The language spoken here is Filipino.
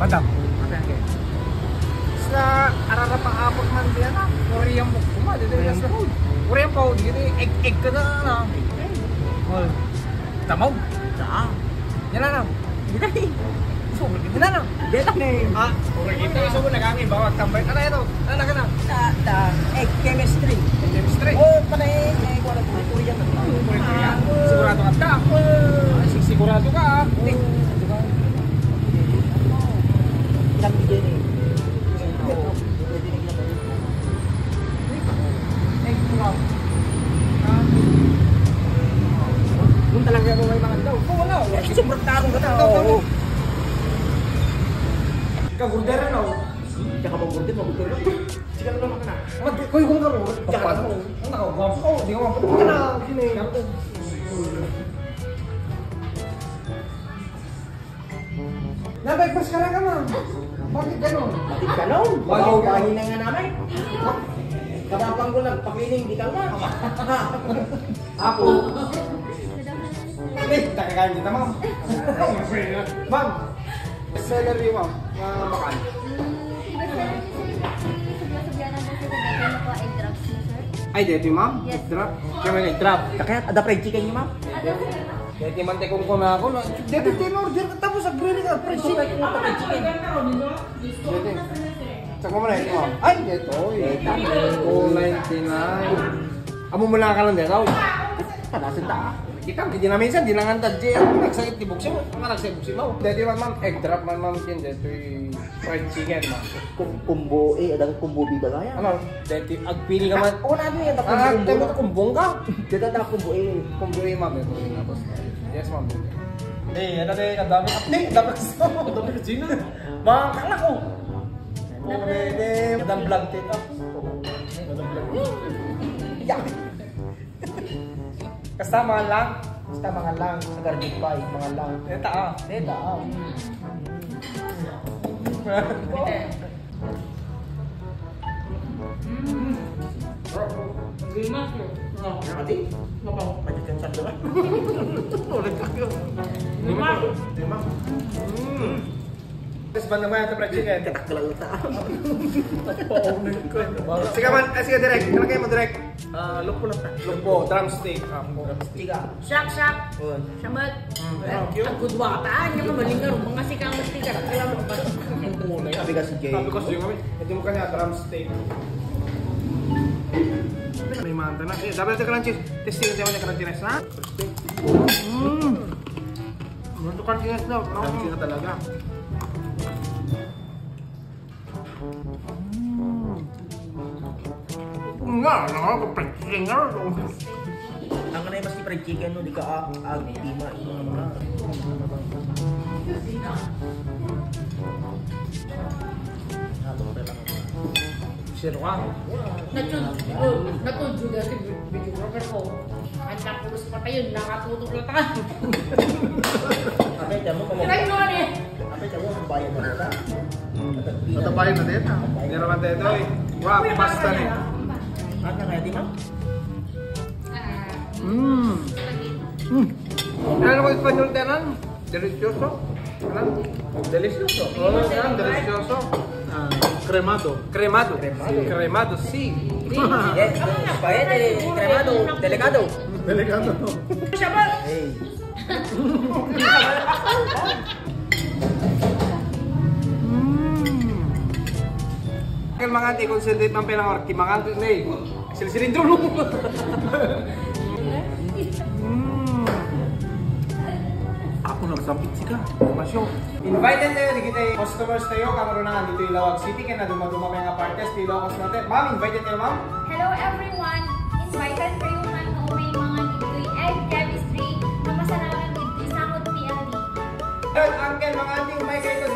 Madam. Sa ararapang apot man diyan na. Korean mo kuma dito Korean sa Korean pa dito egg egg ka na na. Well, tamaw. Saan? Yan na na. Dito eh. So, dito na na. Dito eh. Ah, Korean ito iso mo nagami bawat tambay. Ano ito? Ano ka na? Eh, chemistry. Chemistry. Oh, panay, eh, wala ko, Korean na. Korean. Sigurado ka ka. Ah, sig- Sigurado ka. ah. Eh, Bigay na eh. mo. Doon talaga ako may mga daw. oh, wala. Eh, Sobrang tarong ka na. Ikaw, Oo. Ikaw, gurdera na. Tsaka bang gurdit, magugurdo. Sige na naman na. Mag, koy kung karo. Tsaka Kapag ano? Ang nakawag ko, di ka na. Sino eh? Nabay-pass ka na ka ma'am. Bakit ganun? Ka noon. Bago ka. Bago na nga namin. Kapapang ko lang, pakiling, di ka nga. Ako. Eh, takakain kita ma'am. Ma'am, celery ma'am. Mga makan. Ay, dito ma'am. Yes. Drop. Kaya may nag-drop. Kaya, ada fried chicken niyo, ma'am? Dito yung mante kong kuna ako. na- Dito tin-order ka tapos agree ka. Fresh Fried chicken. chicken. Dito. Saka mo na ito ma'am. Ay, dito. Eh, tama. 299. Amo mo lang ka lang dito. Panasin ta. Kita, hindi na minsan, di lang ang tadje. Ang nagsakit ni Buksi mo. Ang nagsakit Buksi mo. Dito man ma'am, egg drop man ma'am. Yan, dito yung fried chicken ma'am. Kung kumbo, eh, ada kumbo bida nga yan. Ano? Dito, agpili ka man. Ah, una ano yan, Ah, kumbo. tayo mo kumbong ka. Dito na kumbo, eh. Kumbong ma'am. Ito yung tapos. Yes ma'am. Eh, ano na yung dami. Eh, dami gusto. Dami kasi na. Mga kala ko. Oh, eh, madam vlog tita. Madam vlog. Yak. Kasama lang. Basta mga lang, sa pie, mga lang. Teta ah. Teta, ah. Nakati? Mapang majikan sa Memang. Memang. Hmm. Terus teman-teman yang terpercaya kan? Ketak gelang utang. Sekaman, eh sih direct, kenapa kayak mau direct? Eh, Lupo lah. Lupo, drumstick. Ah, tiga. Syak syak. Sambat. Aku dua tanya membandingkan rumah ngasih kamu tiga gelang empat. Tapi kasih J. Tapi kasih J. Itu bukannya drumstick. Ini mantap, tapi itu crunchy. Testing sama crunchy rasa. Hmm. Ito crunchiness daw. Crunchy na talaga. Mm. Nga, nakakapag-chicken nga. Ang kanay mas fried chicken no, di ka ag, di ma, yung mga Sirwang. Natun oh, juga si video broker ko. Anak ko sa patay yun, nakatutok na tayo. Kapay damo ko. Kaya yun eh. Kapay damo ang bayan na ito. Na eh. Wow, pasta ni. Ano ready ma'am? Mmm. Mmm. Ano ko Espanyol tenan? Delicioso. Delicioso. Oh, delicioso. Ah, cremato. Cremato. Cremato, sí. Cremato, sí. Es una paella de cremato delegado. Delegado. Chaval. Kan mangan tikon sendit mampela orki mangan Kapit sika, masyo. Invited tayo, di kita customers tayo, kamaroon na dito Ilawag City, kaya na dumaduma kayo nga partes, di Ilawag City. Ma'am, invited tayo ma'am? Hello everyone, invited kayo man na umay mga dito'y egg chemistry na masalanan dito'y sangot PLD. At angkel, mga ating may kayo